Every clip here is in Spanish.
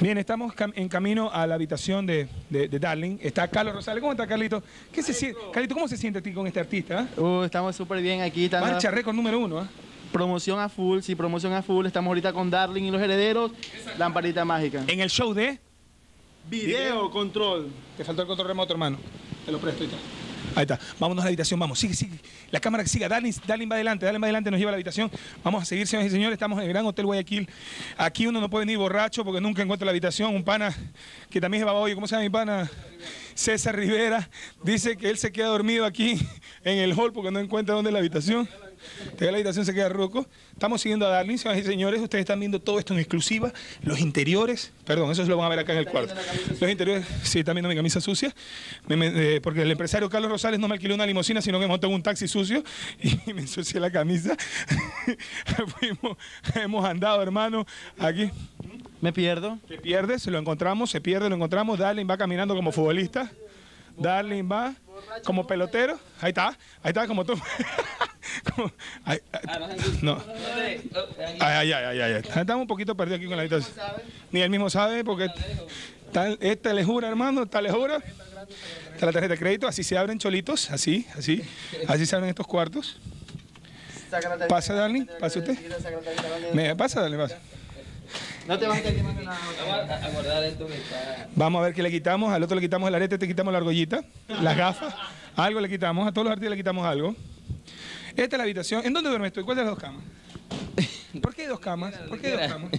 Bien, estamos cam- en camino a la habitación de, de- de Darling. Está Carlos Rosales. ¿Cómo está, Carlito? ¿Qué se siente? Carlito, ¿cómo se siente a ti con este artista? ah? Uh, estamos súper bien aquí. Marcha récord número uno. ¿ah? promoción a full, sí, promoción a full. Estamos ahorita con Darling y los herederos. Lamparita mágica. En el show de... Video control. Te faltó el control remoto, hermano. Te lo presto, ahí está. Ahí está. Vámonos a la habitación, vamos. Sigue, sigue. La cámara que siga. Darling va adelante, Darling va adelante, nos lleva a la habitación. Vamos a seguir, señores y señores. Estamos en el Gran Hotel Guayaquil. Aquí uno no puede venir borracho porque nunca encuentra la habitación. Un pana que también es baboyo. ¿Cómo se llama mi pana? César Rivera. Dice que él se queda dormido aquí en el hall porque no encuentra dónde es la habitación. Te la habitación se queda ruco. Estamos siguiendo a Darling, señoras y señores. Ustedes están viendo todo esto en exclusiva. Los interiores, perdón, eso se lo van a ver acá en el cuarto. Los interiores, sí, están viendo mi camisa sucia. Me- me- eh, porque el empresario Carlos Rosales no me alquiló una limusina, sino que me montó un taxi sucio y me ensucié la camisa. Fuimos- hemos andado, hermano, aquí. Me pierdo. Se pierde, se lo encontramos, se pierde, lo encontramos. Darling va caminando como futbolista. Darling va como pelotero. Ahí está, ahí está, como tú. Como- ahí- ahí- no. Ay, ay, ay, ay, ay. Estamos un poquito perdidos aquí con la habitación. Ni él mismo sabe porque está, esta le jura, hermano, esta le jura. Está la tarjeta de crédito, así se abren cholitos, así, así. Así se abren estos cuartos. Pasa, Darling, pasa usted. Me pasa, Darling, pasa. No te vas a quedar quemando nada. Vamos a guardar esto que está. Vamos a ver qué le quitamos. Al otro le quitamos el arete, te quitamos la argollita, las gafas. Algo le quitamos. A todos los artistas le quitamos algo. Esta es la habitación. ¿En dónde duermes tú? ¿Cuál de las dos camas? ¿Por qué hay dos camas? ¿Por qué hay dos camas?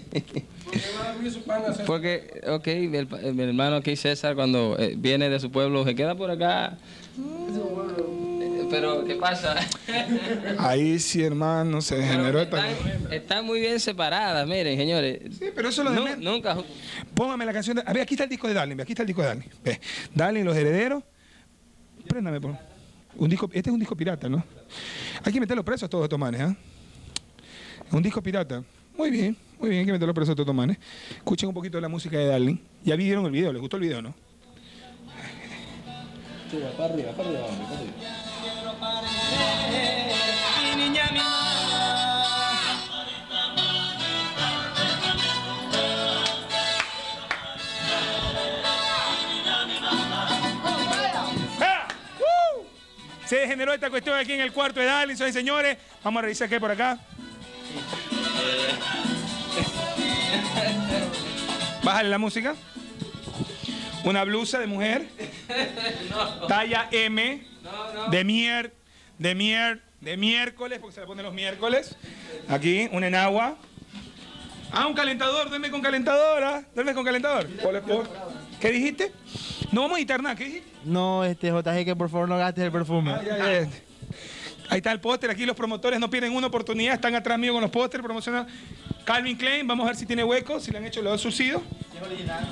Porque, ok, mi, el- mi hermano aquí, César, cuando eh, viene de su pueblo, se queda por acá. Pero, ¿qué pasa? Ahí sí, hermano, se generó esta... Están, están muy bien separadas, miren, señores. Sí, pero eso es lo menos. nunca. Póngame la canción de... A ver, aquí está el disco de Darling. Aquí está el disco de Darling. Ve. Darling, Los Herederos. Préndame, por un disco, Este es un disco pirata, ¿no? Hay que meterlos presos a todos estos manes, ¿ah? Un disco pirata. Muy bien, muy bien, hay que meterlos presos a todos estos manes. Escuchen un poquito de la música de Darling. Ya vieron el video, ¿les gustó el video, no? ¡Ah! ¡Uh! Se generó esta cuestión aquí en el cuarto de Darling, señores y señores. Vamos a revisar qué hay por acá. Bájale la música. Una blusa de mujer. Talla M. De mier, de mier, de miércoles, porque se la pone los miércoles. Aquí, un enagua. Ah, un calentador, duerme con calentador, ¿ah? Duerme con calentador. ¿Qué dijiste? No vamos a editar nada, ¿qué dijiste? No, este JG, que por favor no gastes el perfume. Ay, ay, ay. Ahí está el póster, aquí los promotores no pierden una oportunidad, están atrás mío con los pósteres promocionados. Calvin Klein, vamos a ver si tiene hueco, si le han hecho los subsidios.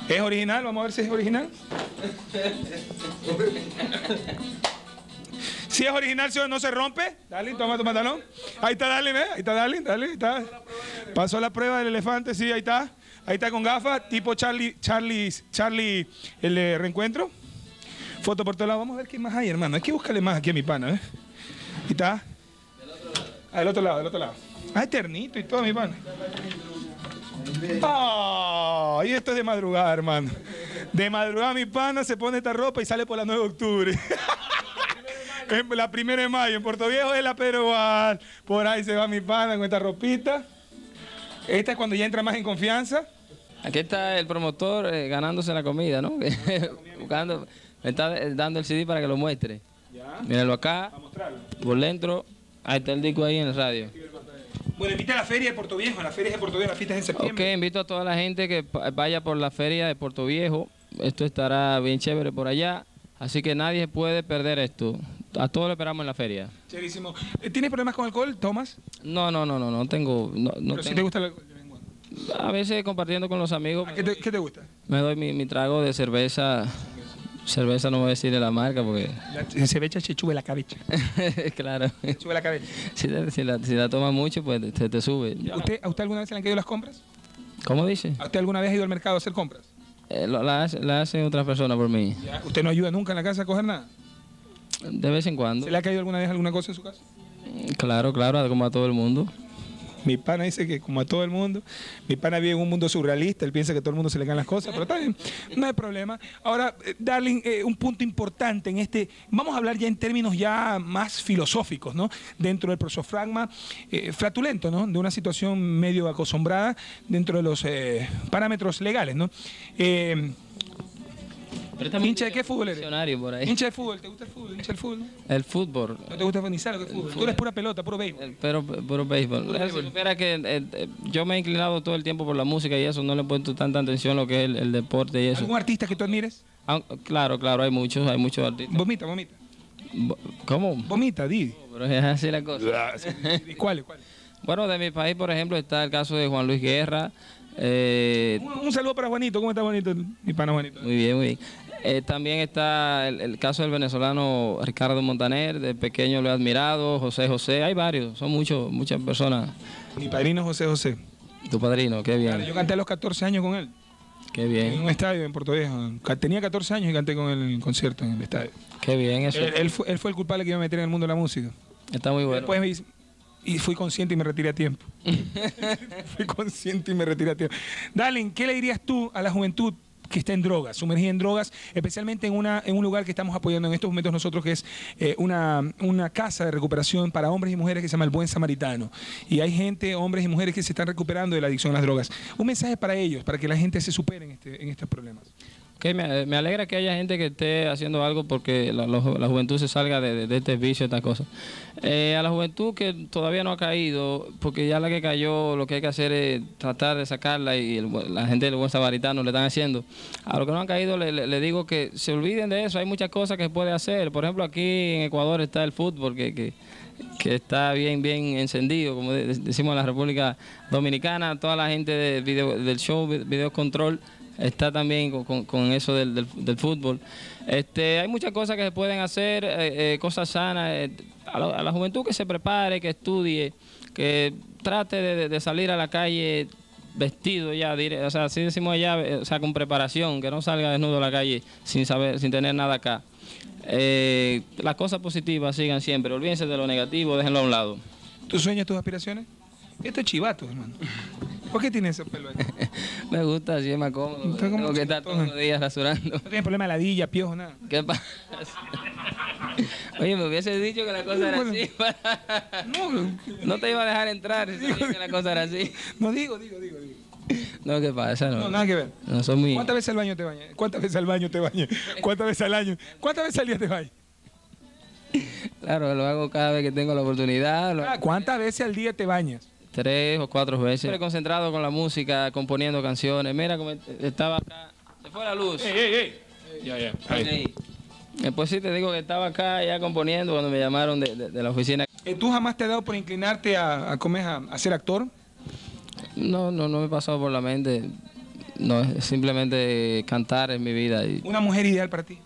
Es original, vamos a ver si es original. Si es original, si no se rompe. Dale, toma tu pantalón. Ahí está, dale, ¿ves? Ahí está, dale, dale, ahí está. Pasó la prueba del elefante, sí, ahí está. Ahí está con gafas, tipo Charlie, Charlie, Charlie, el de reencuentro. Foto por todos lados. Vamos a ver qué más hay, hermano. Hay que buscarle más aquí a mi pana, ¿eh? Ahí está. Ah, del otro lado, del otro lado. Ah, eternito y todo, mi pana. Ah, y esto es de madrugada, hermano. De madrugada mi pana se pone esta ropa y sale por la 9 de octubre. La primera de mayo, en Puerto Viejo es la Gual. Por ahí se va mi pana con esta ropita. Esta es cuando ya entra más en confianza. Aquí está el promotor eh, ganándose la comida, ¿no? Buscando, me está eh, dando el CD para que lo muestre. Míralo acá, por dentro. Ahí está el disco ahí en el radio. Bueno, invita a la feria de Puerto Viejo. La feria de Puerto Viejo, la fiesta es en Ok, septiembre. invito a toda la gente que vaya por la feria de Puerto Viejo. Esto estará bien chévere por allá. Así que nadie puede perder esto. A todos lo esperamos en la feria. Chéverísimo. Eh, ¿Tienes problemas con alcohol, Tomás? No, no, no, no, no tengo. No, no Pero si te gusta el alcohol. A veces compartiendo con los amigos ¿Qué te, qué te gusta? me doy mi, mi trago de cerveza. Cerveza no voy a decirle la marca porque. La, se ve se chube la cabeza. claro. Sube la cabeza. Si, la- si la, si la tomas mucho, pues te, te sube. ¿Usted, ¿A usted alguna vez se le han caído las compras? ¿Cómo dice? ¿A usted alguna vez ha ido al mercado a hacer compras? Eh, lo- la, hace- la hacen otras personas por mí. Ya. ¿Usted no ayuda nunca en la casa a coger nada? De vez en cuando. ¿Se le ha caído alguna vez alguna cosa en su casa? Claro, claro, como a todo el mundo. Mi pana dice que como a todo el mundo, mi pana vive en un mundo surrealista, él piensa que a todo el mundo se le caen las cosas, pero está bien, no hay problema. Ahora, eh, Darling, eh, un punto importante en este, vamos a hablar ya en términos ya más filosóficos, ¿no? Dentro del prosofragma eh, flatulento, ¿no? De una situación medio acostumbrada dentro de los eh, parámetros legales, ¿no? ¿Hincha de qué fútbol eres? Diccionario por ahí. hincha de fútbol, ¿te gusta el fútbol? El fútbol. ¿No te gusta que es fútbol? Tú eres pura pelota, puro béisbol. El- Pero puro béisbol. Si supiera que eh, eh, yo me he inclinado todo el tiempo por la música y eso, no le he puesto tanta atención a lo que es el, el deporte y eso. ¿Algún artista que tú admires? Claro, claro, hay muchos, hay muchos artistas. Vomita, vomita. Bo- ¿Cómo? Vomita, di. Pero es así la cosa. ¿Y ¿Cuáles? ¿Cuáles? Bueno, de mi país, por ejemplo, está el caso de Juan Luis Guerra. eh, Un, un saludo para Juanito. ¿Cómo está Juanito? Mi pana Juanito. muy bien, muy bien. Eh, también está el, el caso del venezolano Ricardo Montaner, de pequeño lo he admirado, José José, hay varios, son muchos, muchas personas. Mi padrino José José. Tu padrino, qué Claro, bien, yo canté a los 14 años con él. qué En bien, un estadio en Puerto Viejo. Tenía 14 años y canté con él en el concierto en el estadio. qué bien eso. Él, él fue, él fue el culpable que iba a meter en el mundo de la música. Está muy bueno. Después me y fui consciente y me retiré a tiempo. fui consciente y me retiré a tiempo. Darling, ¿qué le dirías tú a la juventud que está en drogas, sumergida en drogas, especialmente en, una, en un lugar que estamos apoyando en estos momentos nosotros, que es eh, una, una casa de recuperación para hombres y mujeres que se llama El Buen Samaritano. Y hay gente, hombres y mujeres que se están recuperando de la adicción a las drogas. Un mensaje para ellos, para que la gente se supere en, este, en estos problemas. Me, alegra que haya gente que esté haciendo algo porque la, juventud se salga de, de- de este vicio, estas cosas. Eh, a la juventud que todavía no ha caído, porque ya la que cayó, lo que hay que hacer es tratar de sacarla y la gente del buen samaritano le están haciendo. A los que no han caído le, digo que se olviden de eso, hay muchas cosas que se puede hacer. Por ejemplo, aquí en Ecuador está el fútbol que... que que está bien bien encendido, como de- decimos en la República Dominicana, toda la gente de video- del show Video Control está también con, con- con eso del, del- del fútbol. Este, hay muchas cosas que se pueden hacer, eh, eh, cosas sanas. eh, a, la, a la juventud que se prepare, que estudie, que trate de, salir a la calle vestido ya, dire- o sea, así decimos allá, eh, o sea, con preparación, que no salga desnudo a la calle sin saber, sin tener nada acá. Eh, las cosas positivas sigan siempre, olvídense de lo negativo, déjenlo a un lado. ¿Tus sueños, tus aspiraciones? Esto es chivato, hermano. ¿Por qué tienes ese pelo ahí? Me gusta, así es más cómodo. Está como Tengo que estar todos los días rasurando. No tienes problema de ladilla, piojo, nada. ¿Qué pasa? Oye, me hubiese dicho que la cosa era así. No, No te iba a dejar entrar si sabía que la cosa era así. no digo, digo, digo, digo. No, ¿qué pasa? No, No, nada que ver. no son muy... ¿Cuántas veces al baño te bañas? ¿Cuántas veces al baño te bañas? ¿Cuántas veces al año? ¿Cuántas veces al día te bañas? Claro, lo hago cada vez que tengo la oportunidad. lo- Ah, ¿Cuántas veces al día te bañas? Tres o cuatro veces. Siempre concentrado con la música, componiendo canciones. Mira cómo estaba acá. Se fue la luz. ey, ey! Ya, ya. Ok. Después sí te digo que estaba acá ya componiendo cuando me llamaron de, de- de la oficina. Eh, ¿Tú jamás te has dado por inclinarte a, a, comer, a, a ser actor? No, no, no me ha pasado por la mente. No, es simplemente cantar en mi vida. Y ¿Una mujer ideal para ti?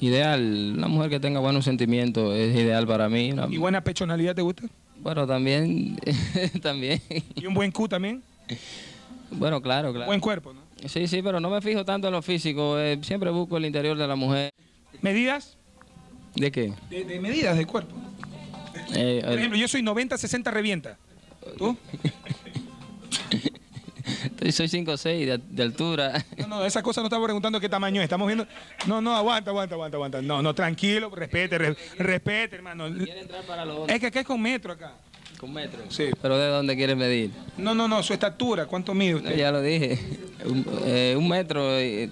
ideal, una mujer que tenga buenos sentimientos es ideal para mí. ¿Y buena personalidad te gusta? Bueno, también, también. ¿Y un buen Q también? Bueno, claro, claro. Buen cuerpo, ¿no? Sí, sí, pero no me fijo tanto en lo físico. eh, siempre busco el interior de la mujer. ¿Medidas? ¿De qué? De, de medidas del cuerpo. Eh, Por eh, ejemplo, yo soy 90, 60 revienta. ¿Tú? soy 5'6 de, de altura. No, no, esa cosa no estamos preguntando qué tamaño es. Estamos viendo. No, no, aguanta, aguanta, aguanta, aguanta. No, no, tranquilo, respete, re- respete, hermano. Quiere entrar para los Es que acá es con metro acá. con metros. Sí. Pero ¿de dónde quieres medir? No, no, no, su estatura, ¿cuánto mide No, usted? ya lo dije. Un, eh, un metro. eh,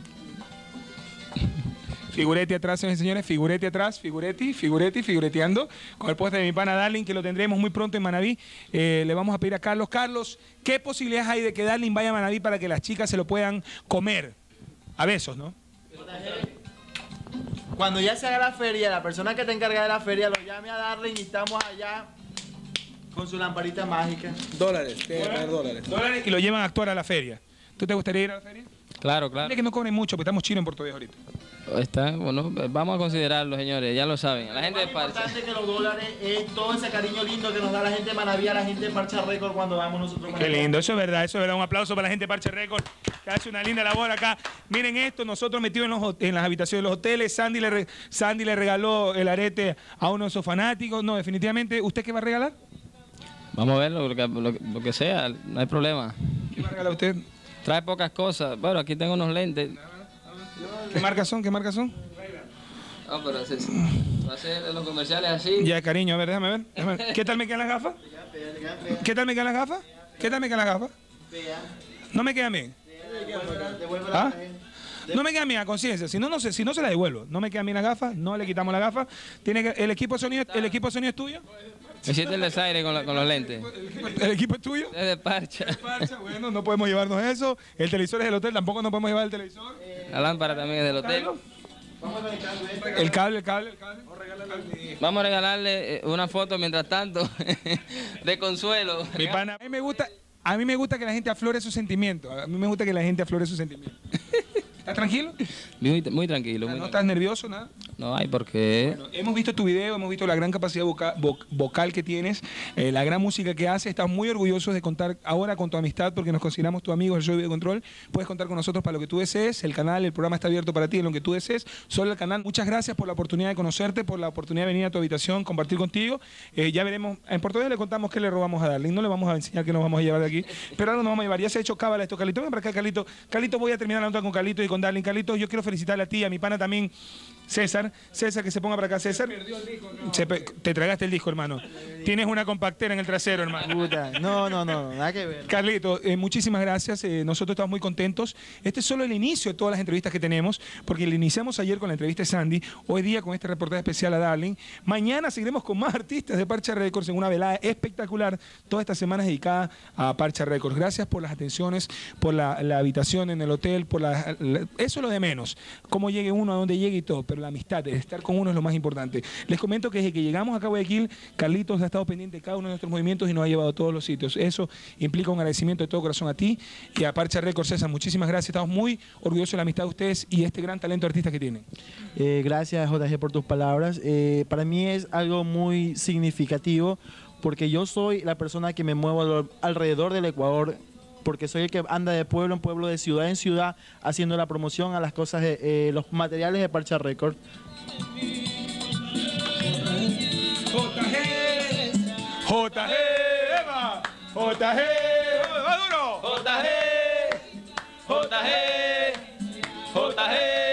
Figurete atrás, señores y señores, figurete atrás, figuretti, figuretti, figureteando, con el puesto de mi pana Darling, que lo tendremos muy pronto en Manaví. Eh, le vamos a pedir a Carlos. Carlos, ¿qué posibilidades hay de que Darling vaya a Manaví para que las chicas se lo puedan comer? A besos, ¿no? Cuando ya se haga la feria, la persona que te encarga de la feria lo llame a Darling y estamos allá con su lamparita mágica. Dólares, pagar dólares. Dólares y lo llevan a actuar a la feria. ¿Tú te gustaría ir a la feria? claro, claro. Dile que no cobren mucho, porque estamos chinos en Puerto Viejo ahorita. Está, bueno, vamos a considerarlo, señores, ya lo saben. La gente de Lo Parcha. importante que los dólares es todo ese cariño lindo que nos da la gente de Manaví, a la gente de Marcha Record cuando vamos nosotros. Qué lindo, eso es verdad, eso es verdad. Un aplauso para la gente de Parche Record, que hace una linda labor acá. Miren esto, nosotros metidos en, los, en las habitaciones de los hoteles, Sandy le, re- Sandy le regaló el arete a uno de sus fanáticos. No, definitivamente, ¿usted qué va a regalar? Vamos a ver lo que, lo, lo que sea, no hay problema. ¿Qué va a regalar usted? Trae pocas cosas. Bueno, aquí tengo unos lentes. ¿Qué marcas son? ¿Qué marcas son? No, pero. Va a ser los comerciales así. Ya, cariño, a ver, déjame ver. déjame ver. ¿Qué tal me quedan las gafas? ¿Qué tal me quedan las gafas? ¿Qué tal me quedan las gafas? No me quedan bien. ¿Ah? No me quedan bien a conciencia, si no, no sé, si no se la devuelvo. No me quedan bien las gafas, no le quitamos las gafas. Tiene que, el equipo de sonido, el equipo de sonido es tuyo. Me hiciste el desaire con, la- con los lentes. El equipo, el equipo es tuyo. Es de parcha. Parcha, bueno, no podemos llevarnos eso. El televisor es del hotel, tampoco no podemos llevar el televisor. La lámpara también es del hotel. El cable, el cable, el cable. Vamos a regalarle eh, una foto mientras tanto de consuelo. Mi pana, a mí me gusta, a mí me gusta que la gente aflore sus sentimientos. A mí me gusta que la gente aflore sus sentimientos. ¿Estás tranquilo? Muy, muy tranquilo. muy ¿No tranquilo. estás nervioso, nada? No hay por qué. Bueno, hemos visto tu video, hemos visto la gran capacidad voca- vo- vocal que tienes, eh, la gran música que haces. Estamos muy orgullosos de contar ahora con tu amistad porque nos consideramos tu amigo de Video Control. Puedes contar con nosotros para lo que tú desees. El canal, el programa está abierto para ti en lo que tú desees. Solo el canal. Muchas gracias por la oportunidad de conocerte, por la oportunidad de venir a tu habitación, compartir contigo. Eh, ya veremos. En portugués le contamos qué le robamos a Darling. No le vamos a enseñar qué nos vamos a llevar de aquí, pero algo nos vamos a llevar. Ya se ha hecho cábala esto, Calito. Ven para acá, Calito. Calito, voy a terminar la nota con Calito y con Darling. Calito, yo quiero felicitarle a ti, a mi pana también. César, César, que se ponga para acá, César. Se pe- te tragaste el disco, hermano. Tienes una compactera en el trasero, hermano. Puta, No, no, no, nada que ver. Carlito, eh, muchísimas gracias. Eh, nosotros estamos muy contentos. Este es solo el inicio de todas las entrevistas que tenemos, porque le iniciamos ayer con la entrevista de Sandy, hoy día con este reportaje especial a Darling. Mañana seguiremos con más artistas de Parcha Records en una velada espectacular. Toda esta semana es dedicada a Parcha Records. Gracias por las atenciones, por la, la habitación en el hotel, por la, la- eso es lo de menos. Cómo llegue uno, a dónde llegue y todo, pero la amistad, estar con uno es lo más importante. Les comento que desde que llegamos a Guayaquil, Carlitos ha estado pendiente de cada uno de nuestros movimientos y nos ha llevado a todos los sitios. Eso implica un agradecimiento de todo corazón a ti y a Parcha Records, César. Muchísimas gracias. Estamos muy orgullosos de la amistad de ustedes y este gran talento artista que tienen. Eh, gracias, JG, por tus palabras. Eh, para mí es algo muy significativo porque yo soy la persona que me muevo al- alrededor del Ecuador porque soy el que anda de pueblo en pueblo, de ciudad en ciudad, haciendo la promoción a las cosas, eh, los materiales de Parcha Record. JG, JG, Eva, JG, va duro. JG, JG, JG,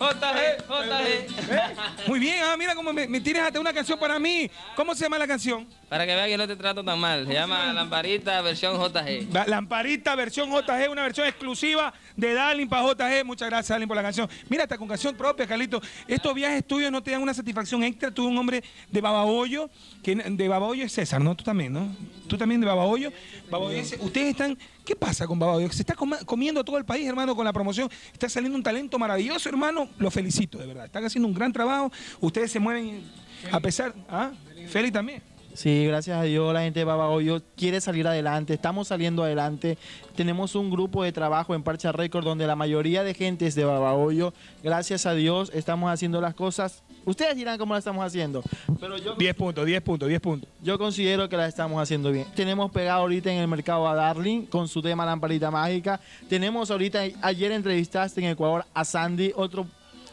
JG, JG. Muy bien, ah, mira cómo me, me tienes hasta una canción para mí. ¿Cómo se llama la canción? Para que vean que no te trato tan mal. Se llama Lamparita versión JG. La- Lamparita versión JG, una versión exclusiva de Darling para JG. Muchas gracias, Darling, por la canción. Mira, hasta con canción propia, Carlito. Estos viajes tuyos no te dan una satisfacción extra. Tú, un hombre de Babahoyo, que de Babahoyo es César, ¿no? Tú también, ¿no? Tú también de Babahoyo. Babahoyense. Ustedes están. ¿Qué pasa con Babahoyo? Se está comiendo todo el país, hermano, con la promoción. Está saliendo un talento maravilloso, hermano. Lo felicito, de verdad. Están haciendo un gran trabajo. Ustedes se mueven a pesar. ¿Ah? Feli también. Sí, gracias a Dios la gente de Babahoyo quiere salir adelante, estamos saliendo adelante. Tenemos un grupo de trabajo en Parcha Record donde la mayoría de gente es de Babahoyo. Gracias a Dios estamos haciendo las cosas. Ustedes dirán cómo las estamos haciendo, pero yo, 10 puntos, 10 puntos, 10 puntos. yo considero que las estamos haciendo bien. Tenemos pegado ahorita en el mercado a Darling con su tema Lamparita Mágica. Tenemos ahorita, ayer entrevistaste en Ecuador a Sandy, otro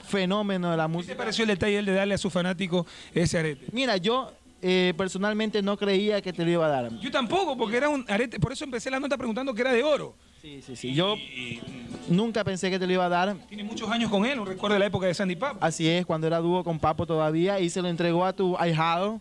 fenómeno de la ¿Qué te música. pareció el detalle de darle a su fanático ese arete? Mira, yo eh, personalmente no creía que te lo iba a dar. Yo tampoco, porque era un arete, por eso empecé la nota preguntando que era de oro. Sí, sí, sí. Yo nunca pensé que te lo iba a dar. Tiene muchos años con él, de la época de Sandy Pap. Así es, cuando era dúo con Papo todavía y se lo entregó a tu ahijado.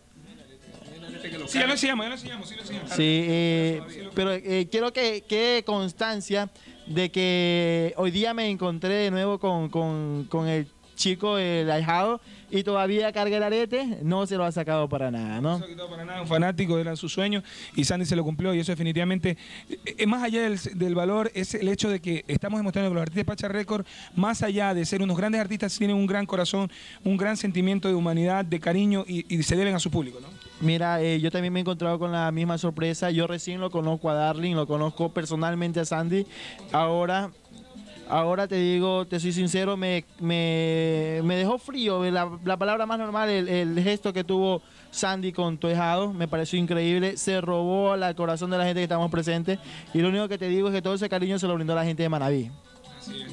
Sí, ya lo enseñamos, ya lo enseñamos, sí lo enseñamos. Sí, eh, pero eh, quiero que quede constancia de que hoy día me encontré de nuevo con, con- con el chico, el ahijado, y todavía carga el arete, no se lo ha sacado para nada, No ¿no? se ha quitado para nada, un fanático, era su sueño y Sandy se lo cumplió y eso definitivamente, eh, eh, más allá del, del valor, es el hecho de que estamos demostrando que los artistas de Pacha Record, más allá de ser unos grandes artistas, tienen un gran corazón, un gran sentimiento de humanidad, de cariño y, y se deben a su público, ¿no? Mira, eh, yo también me he encontrado con la misma sorpresa. Yo recién lo conozco a Darling, lo conozco personalmente a Sandy. Ahora, ahora te digo, te soy sincero, me, dejó frío. La, la palabra más normal, el, gesto que tuvo Sandy con tu hijado, me pareció increíble. Se robó al corazón de la gente que estamos presentes. Y lo único que te digo es que todo ese cariño se lo brindó la gente de Manaví.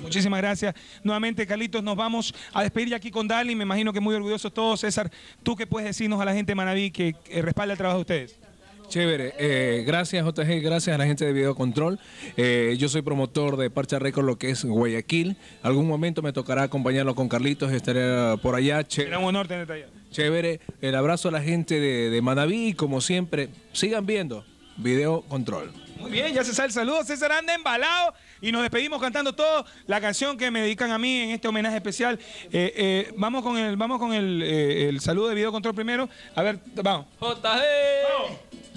Muchísimas gracias. Nuevamente, Carlitos, nos vamos a despedir aquí con Darling. Me imagino que muy orgullosos todos. César, ¿tú qué puedes decirnos a la gente de Manaví que respalda el trabajo de ustedes? Chévere, eh, gracias JG, gracias a la gente de Video Control. Eh, yo soy promotor de Parcha Record, lo que es Guayaquil. Algún momento me tocará acompañarlo con Carlitos, estaré por allá. Era un honor tenerte allá. Chévere, el abrazo a la gente de, de Manaví y como siempre, sigan viendo Video Control. Muy bien, ya se sale el saludo. César anda embalado y nos despedimos cantando todo la canción que me dedican a mí en este homenaje especial. Eh, eh, vamos con el, vamos con el, eh, el saludo de Video Control primero. A ver, vamos. JG.